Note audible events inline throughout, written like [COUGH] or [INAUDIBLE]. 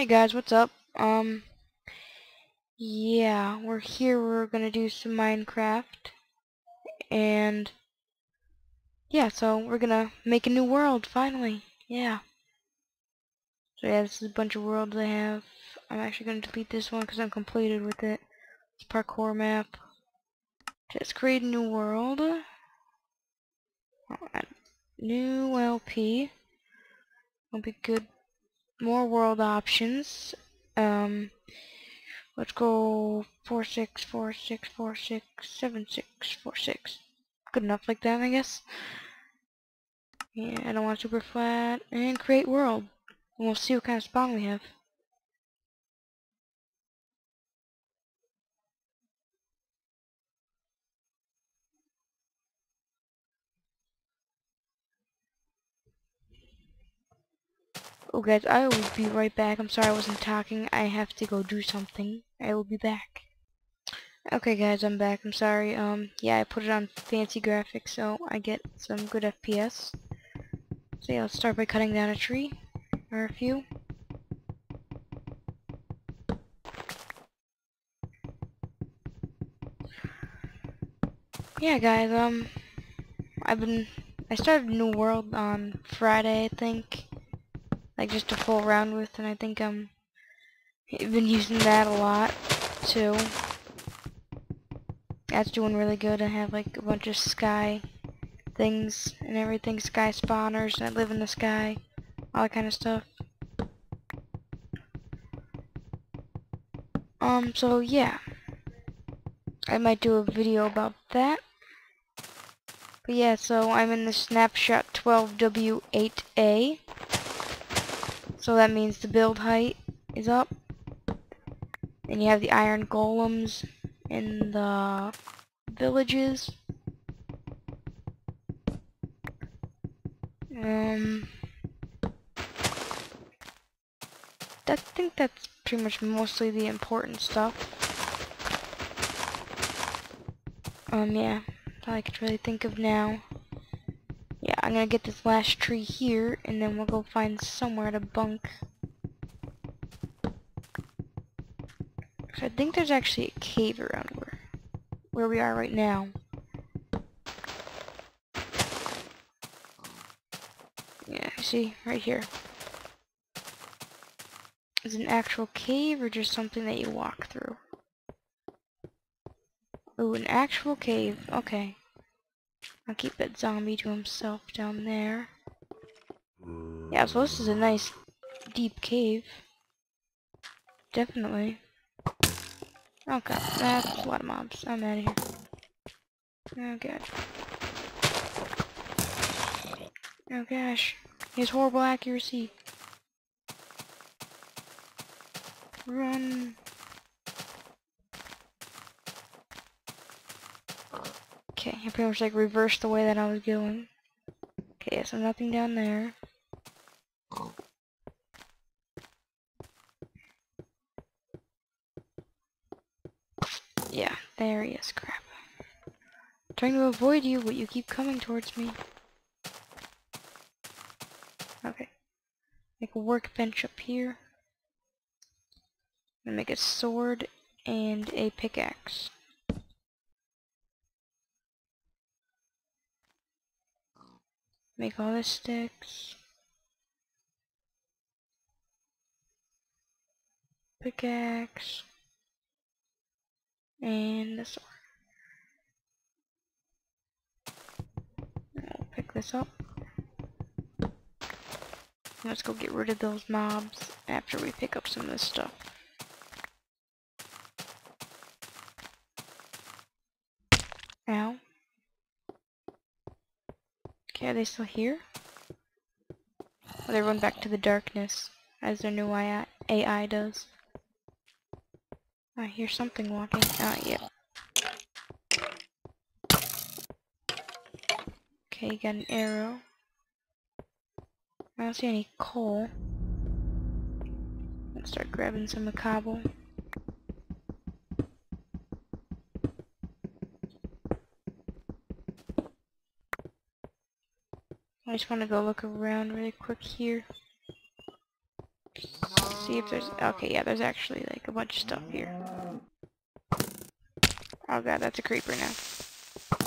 Hey guys, what's up? Um, yeah, we're here, we're gonna do some Minecraft, and, yeah, so we're gonna make a new world, finally, yeah. So yeah, this is a bunch of worlds I have. I'm actually gonna delete this one because I'm completed with it. It's parkour map. Just create a new world. New LP. Will be good more world options. Um, let's go four six four six four six seven six four six. Good enough like that, I guess. Yeah, I don't want super flat. And create world. And we'll see what kind of spawn we have. Oh guys, I will be right back. I'm sorry I wasn't talking. I have to go do something. I will be back. Okay guys, I'm back. I'm sorry. Um, yeah, I put it on fancy graphics so I get some good FPS. So yeah, let's start by cutting down a tree. Or a few. Yeah guys, um, I've been, I started New World on Friday, I think like just to fool around with and I think I'm um, been using that a lot too. That's doing really good. I have like a bunch of sky things and everything, sky spawners, and I live in the sky, all that kind of stuff. Um, so yeah. I might do a video about that. But yeah, so I'm in the snapshot 12W8A. So that means the build height is up. And you have the iron golems in the villages. Um, I think that's pretty much mostly the important stuff. Um, yeah, all I could really think of now. I'm gonna get this last tree here, and then we'll go find somewhere to bunk. So I think there's actually a cave around where, where we are right now. Yeah, see, right here. Is an actual cave or just something that you walk through? Oh, an actual cave. Okay. I'll keep that zombie to himself down there. Mm. Yeah, so this is a nice deep cave. Definitely. Oh god, that's a lot of mobs. I'm out of here. Oh god. Oh gosh. He has horrible accuracy. Run. Okay, I pretty much like reversed the way that I was going. Okay, so nothing down there. Yeah, there he is, crap. I'm trying to avoid you, but you keep coming towards me. Okay. Make a workbench up here. And make a sword and a pickaxe. Make all the sticks. Pickaxe. And the sword. I'll pick this up. Let's go get rid of those mobs after we pick up some of this stuff. Okay, are they still here? Oh, they run back to the darkness, as their new AI does. I hear something walking. Ah, yeah. Okay, got an arrow. I don't see any coal. Let's start grabbing some cobble. I just want to go look around really quick here. See if there's... Okay, yeah, there's actually like a bunch of stuff here. Oh god, that's a creeper now.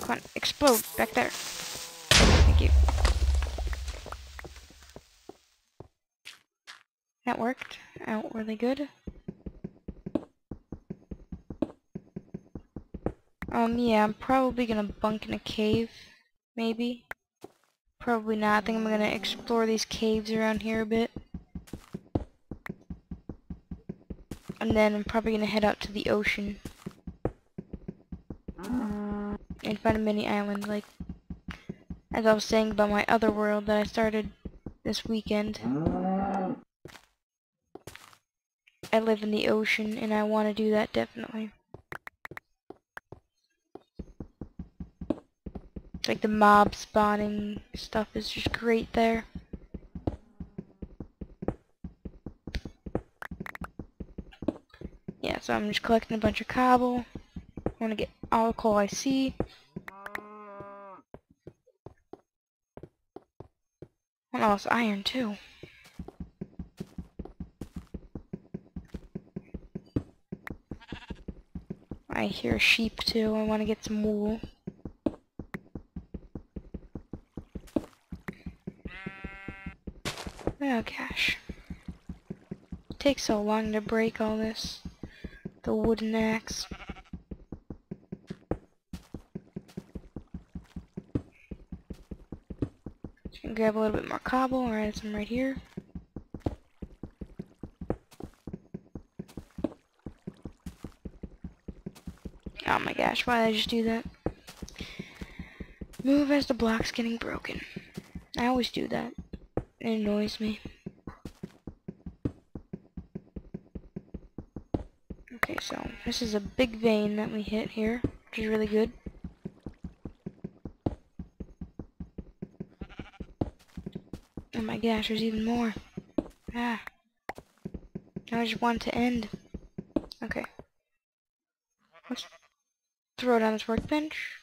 Come on, explode back there. Thank you. That worked out really good. Um, yeah, I'm probably gonna bunk in a cave, maybe. Probably not. I think I'm gonna explore these caves around here a bit. And then I'm probably gonna head out to the ocean. And find a mini island, like, as I was saying about my other world that I started this weekend. I live in the ocean, and I want to do that definitely. Like the mob spawning stuff is just great there. Yeah, so I'm just collecting a bunch of cobble. I want to get all the coal I see. Oh, it's iron too. I hear sheep too. I want to get some wool. Oh gosh. It takes so long to break all this. The wooden axe. Just grab a little bit more cobble and add some right here. Oh my gosh, why did I just do that? Move as the block's getting broken. I always do that. It annoys me. Okay, so this is a big vein that we hit here, which is really good. Oh my gosh, there's even more. Ah. I just want to end. Okay. Let's throw down this workbench.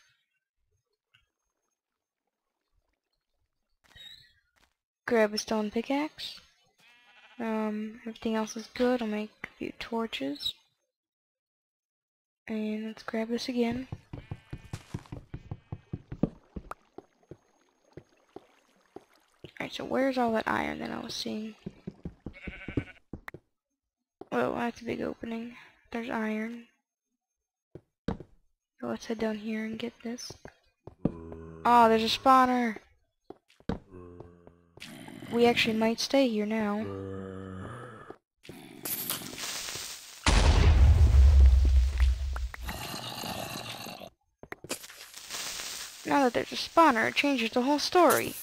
Grab a stone pickaxe. Um, everything else is good. I'll make a few torches. And let's grab this again. Alright, so where's all that iron that I was seeing? Oh, that's a big opening. There's iron. So let's head down here and get this. Oh, there's a spawner! We actually might stay here now. Now that there's a spawner, it changes the whole story.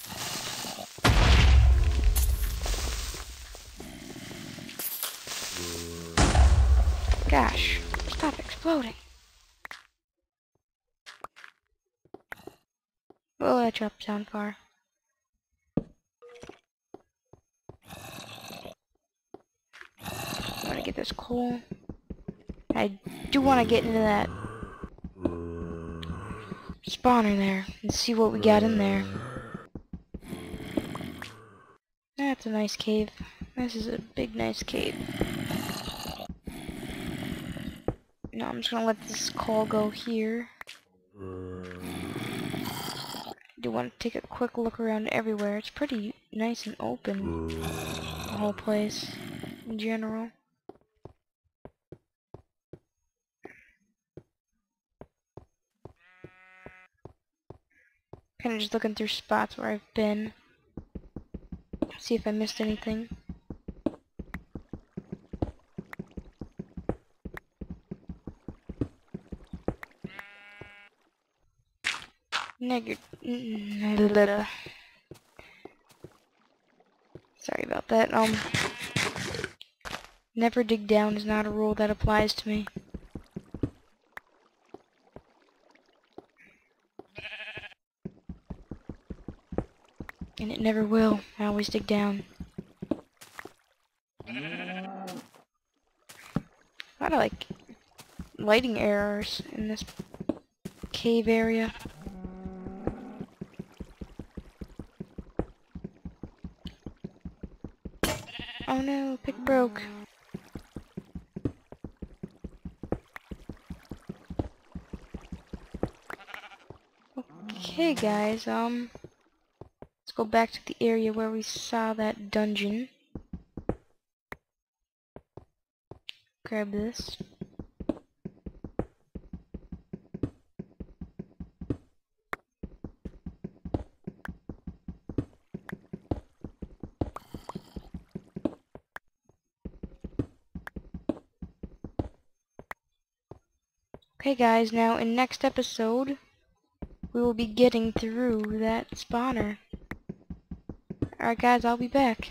Gosh, stop exploding. That jump down far? get this. I do want to get into that spawner there and see what we got in there. That's a nice cave. This is a big nice cave. Now I'm just gonna let this call go here. I do want to take a quick look around everywhere. It's pretty nice and open, the whole place in general. Kind of just looking through spots where I've been. See if I missed anything. [LAUGHS] Sorry about that. Um, never dig down is not a rule that applies to me. never will. I always dig down. A lot of like lighting errors in this cave area. Oh no, pick broke. Okay guys, um go back to the area where we saw that dungeon. Grab this. Okay guys, now in next episode, we will be getting through that spawner. Alright guys, I'll be back.